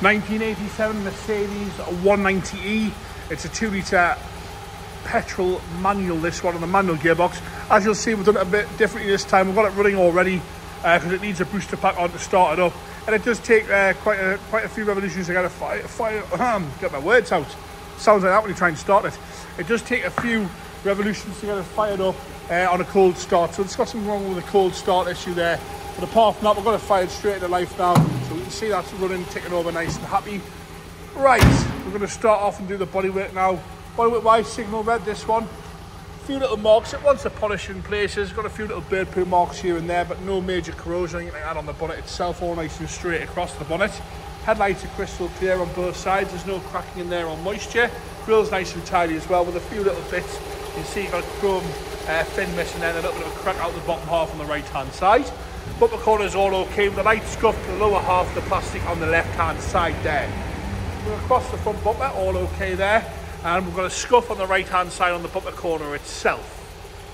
1987 Mercedes 190E. It's a two litre petrol manual, this one on the manual gearbox. As you'll see, we've done it a bit differently this time. We've got it running already because uh, it needs a booster pack on to start it up. And it does take uh, quite a quite a few revolutions to get a fire, fire um, get my words out. Sounds like that when you try and start it. It does take a few revolutions to get it fired up uh, on a cold start. So it's got something wrong with the cold start issue there. But apart from that, we've got it fired straight into life now. So we can see that's running, ticking over nice and happy. Right, we're going to start off and do the bodywork now. Bodywork wise, signal red, this one. A few little marks, it wants a polish in places. Got a few little bird poo marks here and there, but no major corrosion like that on the bonnet itself, all nice and straight across the bonnet. Headlights are crystal clear on both sides, there's no cracking in there on moisture. Grill's nice and tidy as well with a few little bits. You can see you've got a chrome uh, fin missing there, a little bit of a crack out the bottom half on the right hand side. Bumper corner's all okay the light scuff the lower half the plastic on the left hand side there. We're across the front bumper, all okay there. And we've got a scuff on the right hand side on the bumper corner itself.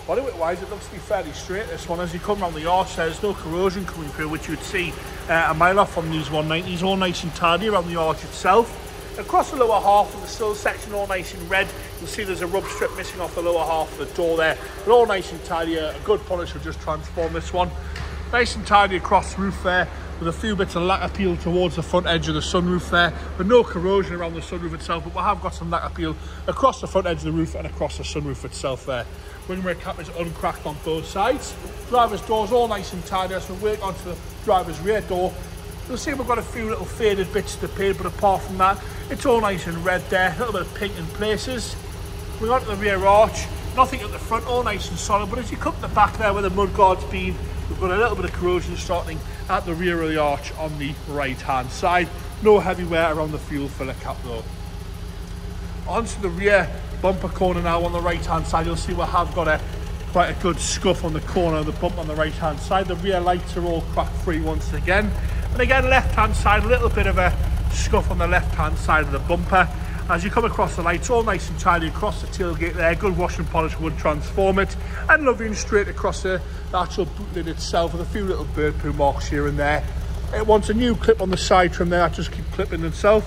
Bodyweight wise, it looks to be fairly straight this one. As you come around the arch, there's no corrosion coming through, which you would see uh, a mile off on these 190s, all nice and tidy around the arch itself. Across the lower half of the sill section, all nice and red, you'll see there's a rub strip missing off the lower half of the door there. But all nice and tidy, a good polish will just transform this one. Nice and tidy across roof there, with a few bits of lacquer peel towards the front edge of the sunroof there, but no corrosion around the sunroof itself, but we have got some lacquer peel across the front edge of the roof and across the sunroof itself there. Wing cap is uncracked on both sides. Driver's door's all nice and tidy as we work onto the driver's rear door You'll see we've got a few little faded bits to paint, but apart from that, it's all nice and red there, a little bit of pink in places. We've got the rear arch, nothing at the front, all nice and solid, but as you come to the back there where the mudguard's been, we've got a little bit of corrosion starting at the rear of the arch on the right hand side. No heavy wear around the fuel filler cap though. Onto the rear bumper corner now on the right hand side, you'll see we have got a quite a good scuff on the corner of the bump on the right hand side. The rear lights are all crack free once again. And again, left hand side, a little bit of a scuff on the left hand side of the bumper. As you come across the lights, all nice and tidy across the tailgate there, good wash and polish would transform it. And loving straight across the, the actual boot lid itself with a few little bird poo marks here and there. Uh, it wants a new clip on the side trim there, that just keep clipping itself.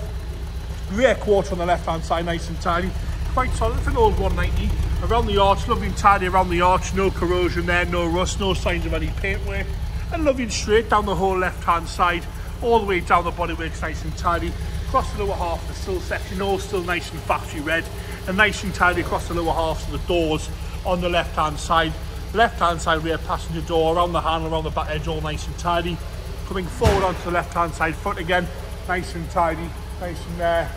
Rear quarter on the left hand side, nice and tidy. Quite solid for an old 190. Around the arch, loving tidy around the arch, no corrosion there, no rust, no signs of any paint work and loving straight down the whole left hand side all the way down the bodywork's nice and tidy across the lower half the sill section all still nice and factory red and nice and tidy across the lower halves of the doors on the left hand side left hand side rear passenger door around the handle around the back edge all nice and tidy. Coming forward onto the left hand side front again nice and tidy nice and uh,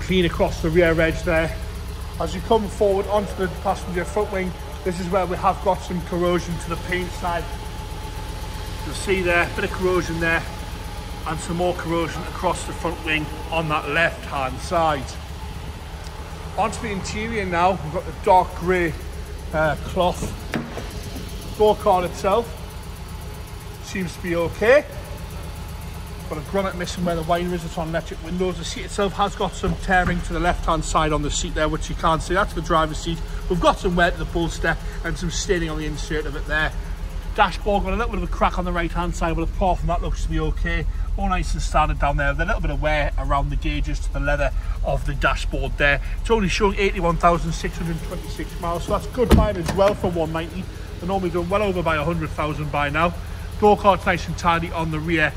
clean across the rear edge there. As you come forward onto the passenger front wing this is where we have got some corrosion to the paint side. You'll see there, a bit of corrosion there and some more corrosion across the front wing on that left hand side. Onto the interior now, we've got the dark grey uh, cloth. Door card itself seems to be okay. Got a grommet missing where the wire is, it's on electric windows. The seat itself has got some tearing to the left-hand side on the seat there, which you can't see. That's the driver's seat. We've got some wear to the bolster and some staining on the insert of it there. Dashboard got a little bit of a crack on the right-hand side, but apart from that, looks to be okay. All nice and standard down there. With a little bit of wear around the gauges to the leather of the dashboard there. It's only showing 81,626 miles, so that's good mileage as well for 190. They're normally done well over by 100,000 by now. Door card's nice and tidy on the rear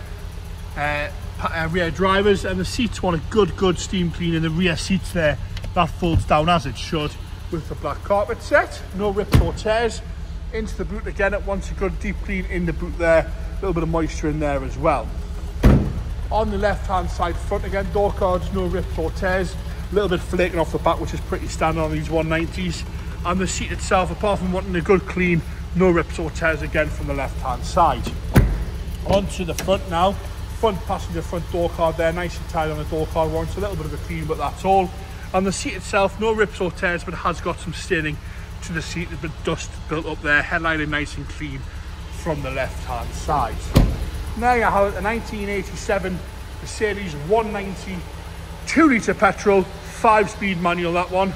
uh, uh, rear drivers and the seats want a good good steam clean in the rear seats there that folds down as it should with the black carpet set no rips or tears into the boot again it wants a good deep clean in the boot there a little bit of moisture in there as well on the left hand side front again. Door cards no rips or tears. A little bit flaking off the back which is pretty standard on these 190s and the seat itself apart from wanting a good clean no rips or tears again from the left hand side onto the front now. Front passenger front door card there, nice and tight on the door card once, a little bit of a clean, but that's all. And the seat itself, no rips or tears, but has got some staining to the seat, a bit dust built up there, headlining nice and clean from the left hand side. Now you have a 1987 Mercedes 190 2 litre petrol, 5 speed manual that one.